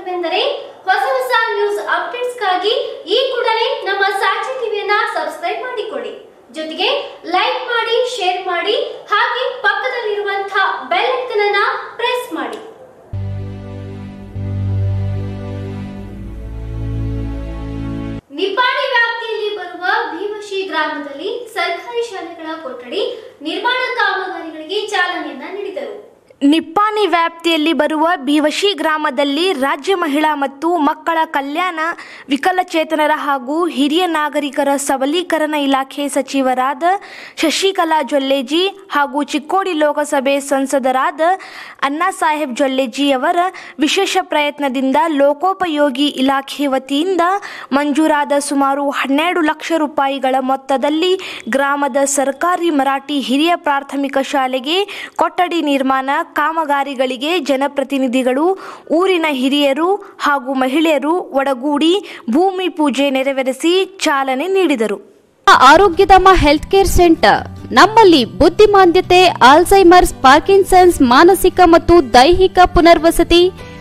ವಿಷಯವೆಂದರೆ ಹೊಸ ಹೊಸ ನ್ಯೂಸ್ ಅಪ್ಡೇಟ್ಸ್ಗಾಗಿ ಈ ಕೂಡಲೇ ನಮ್ಮ ಸಾಕ್ಷಿ ಟಿವಿಯನ್ನ ಸಬ್ಸ್ಕ್ರೈಬ್ ಮಾಡಿಕೊಳ್ಳಿ. ಜೊತೆಗೆ ಲೈಕ್ ಮಾಡಿ ಶೇರ್ ಮಾಡಿ, ಹಾಗೆ ಪಕ್ಕದಲ್ಲಿರುವಂತಹ ಬೆಲ್ ಐಕನ್ ಪ್ರೆಸ್ ಮಾಡಿ. ನಿಪಾಣಿ ವ್ಯಾಪ್ತಿಯಲ್ಲಿ ಬರುವ ಭೀಮಶಿ ಗ್ರಾಮದಲ್ಲಿ ಸರ್ಕಾರಿ ಶಾಲೆಗಳ ಕೊಠಡಿ ನಿರ್ಮಾಣ ಕಾಮಗಾರಿಗಳಿಗೆ ಚಾಲನೆ ನಿಪ್ಪಾಣಿ ವ್ಯಾಪ್ತಿಯಲ್ಲಿ ಬರುವ ಬಿವಶಿ ಗ್ರಾಮದಲ್ಲಿ ರಾಜ್ಯ ಮಹಿಳಾ ಮತ್ತು ಮಕ್ಕಳ ಕಲ್ಯಾಣ ವಿಕಲಚೇತನರ ಹಾಗೂ ಹಿರಿಯ ನಾಗರಿಕರ ಸಬಲೀಕರಣ ಇಲಾಖೆ ಸಚಿವರಾದ ಶಶಿಕಲಾ ಜೊಲ್ಲೆಜಿ ಹಾಗೂ ಚಿಕ್ಕೋಡಿ ಲೋಕಸಭೆ ಸಂಸದರಾದ ಅಣ್ಣಾ ಸಾಹೇಬ್ ಜೊಲ್ಲೆಜಿ ಅವರ ವಿಶೇಷ ಪ್ರಯತ್ನದಿಂದ ಲೋಕೋಪಯೋಗಿ ಇಲಾಖೆ ವತಿಯಿಂದ ಮಂಜೂರಾದ ಸುಮಾರು ಹನ್ನೆರಡು ಲಕ್ಷ ರೂಪಾಯಿಗಳ ಮೊತ್ತದಲ್ಲಿ ಗ್ರಾಮದ ಸರ್ಕಾರಿ ಮರಾಠಿ ಹಿರಿಯ ಪ್ರಾಥಮಿಕ ಶಾಲೆಗೆ ಕೊಠಡಿ ನಿರ್ಮಾಣ ಕಾಮಗಾರಿಗಳಿಗೆ ಜನಪ್ರತಿನಿಧಿಗಳು, ಊರಿನ ಹಿರಿಯರು ಹಾಗೂ ಮಹಿಳೆಯರು ಒಡಗೂಡಿ ಭೂಮಿ ಪೂಜೆ ನೆರವೇರಿಸಿ ಚಾಲನೆ ನೀಡಿದರು. Arogyadhama health care centre. ನಮ್ಮಲ್ಲಿ ಬುದ್ಧಿಮಾಂದ್ಯತೆ ಆಲ್ಸೈಮರ್ಸ್ ಪಾರ್ಕಿನ್ಸನ್ಸ್, ಮಾನಸಿಕ ಮತ್ತು ದೈಹಿಕ ಪುನರ್ವಸತಿ